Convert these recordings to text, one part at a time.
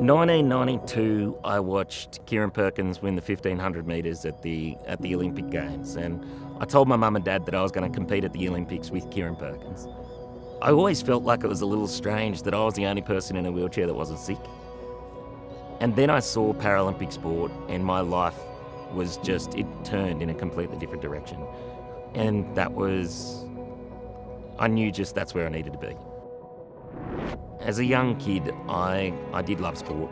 Nineteen ninety-two, I watched Kieran Perkins win the fifteen hundred metres at the at the Olympic Games, and I told my mum and dad that I was going to compete at the Olympics with Kieran Perkins. I always felt like it was a little strange that I was the only person in a wheelchair that wasn't sick. And then I saw Paralympic sport, and my life was just, it turned in a completely different direction. And that was, I knew just that's where I needed to be. As a young kid, I, I did love sport.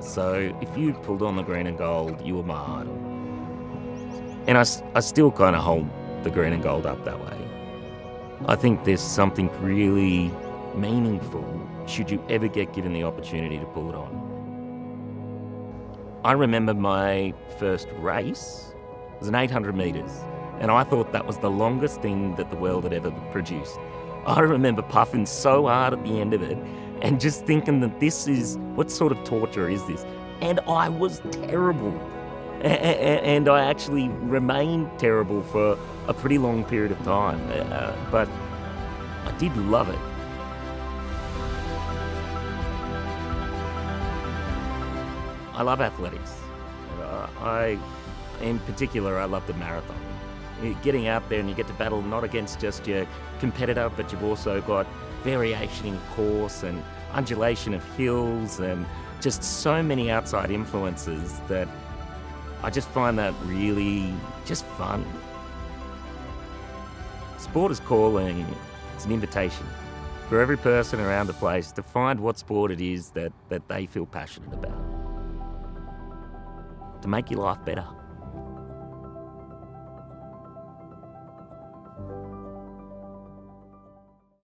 So if you pulled on the green and gold, you were my idol. And I, I still kind of hold the green and gold up that way. I think there's something really meaningful should you ever get given the opportunity to pull it on. I remember my first race was an 800 metres, and I thought that was the longest thing that the world had ever produced. I remember puffing so hard at the end of it and just thinking that this is what sort of torture is this? And I was terrible. And I actually remained terrible for a pretty long period of time. Uh, but I did love it. I love athletics. Uh, I, in particular, I love the marathon. Getting out there and you get to battle not against just your competitor, but you've also got variation in course and undulation of hills and just so many outside influences that I just find that really just fun. Sport is calling, it's an invitation for every person around the place to find what sport it is that, that they feel passionate about. To make your life better.